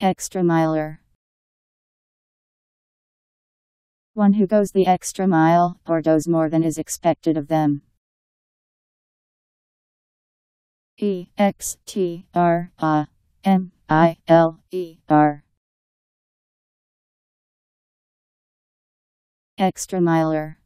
Extra miler. One who goes the extra mile, or does more than is expected of them. E X T R A M I L E R Extra miler